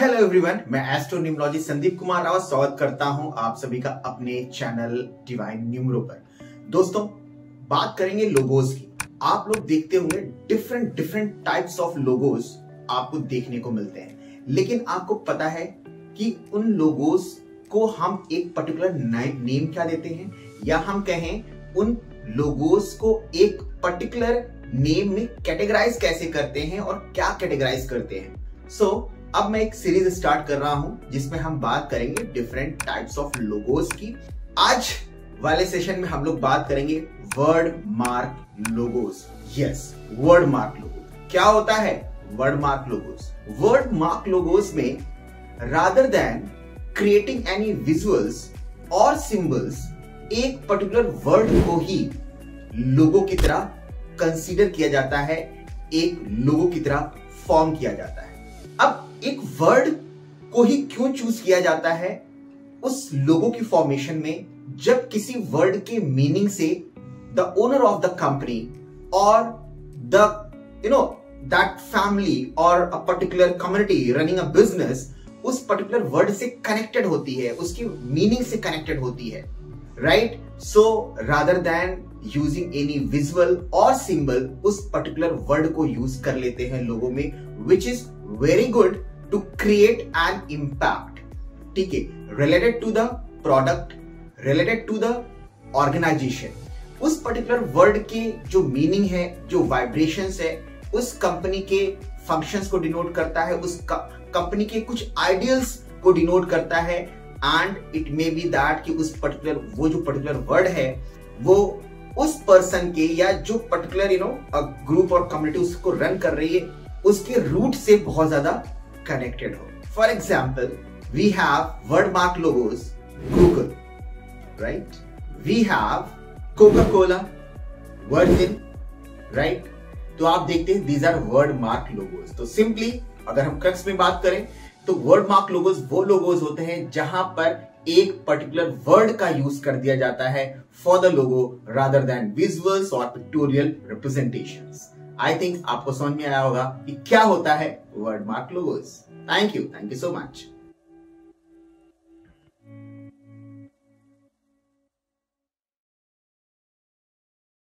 Everyone मैं astro numerology Sandeep Kumar Rawat स्वागत करता हूँ आप सभी का अपने चैनल डिवाइन न्यूमरो पर। दोस्तों बात करेंगे लोगोस की। आप लोग देखते होंगे different different types of logos आपको देखने को मिलते हैं। लेकिन आपको पता है कि उन लोगोस को हम एक पर्टिकुलर नेम क्या देते हैं? या हम कहें उन लोगोस को एक पर्टिकुलर नेम में कैटेगराइज कैसे करते हैं और क्या कैटेगराइज करते हैं? सो so, अब मैं एक सीरीज़ स्टार्ट कर रहा हूँ, जिसमें हम बात करेंगे डिफरेंट टाइप्स ऑफ़ लोगोस की। आज वाले सेशन में हम लोग बात करेंगे word mark logos yes word mark logo क्या होता है word mark logos word mark logos में rather than creating any visuals और सिंबल्स एक पर्टिकुलर वर्ड को ही लोगो की तरह कंसीडर किया जाता है, एक लोगो की तरह फॉर्म किया जाता है। अब एक वर्ड को ही क्यों चूज़ किया जाता है? उस लोगो की फॉर्मेशन में जब किसी वर्ड के मीनिंग से the owner of the company और the you know that family और a particular community running a business उस पर्टिकुलर वर्ड से कनेक्टेड होती है, उसकी मीनिंग से कनेक्टेड होती है right so rather than using any visual और सिंबल उस पर्टिकुलर वर्ड को यूज़ कर लेते हैं लोगों में which is very good to create an impact ठीक है? Related to the product related to the organization उस पर्टिकुलर वर्ड के जो मीनिंग है, जो वाइब्रेशन है, उस कंपनी के फ़ंक्शंस को डिनोट करता है, उस कंपनी के कुछ आइडियल्स को डिनोट करता है and it may be that कि उस पर्टिकुलर वो जो पर्टिकुलर वर्ड है, वो उस पर्सन के या जो पर्टिकुलर यू नो ग्रुप और कम्युनिटी उसको रन कर रही है उसके रूट से बहुत ज़्यादा कनेक्टेड हो। For example we have word mark logos Google right we have Coca Cola Virgin right तो आप देखते हैं these are word mark logos तो सिंपली अगर हम क्रक्स में बात करें तो वर्ड मार्क लोगोज वो लोगोज होते हैं जहाँ पर एक पर्टिकुलर वर्ड का यूज़ कर दिया जाता है for the logo rather than visuals और पिक्टोरियल रिप्रेजेंटेशंस आई थिंक आपको समझ में आया होगा कि क्या होता है word mark logos thank you thank you so much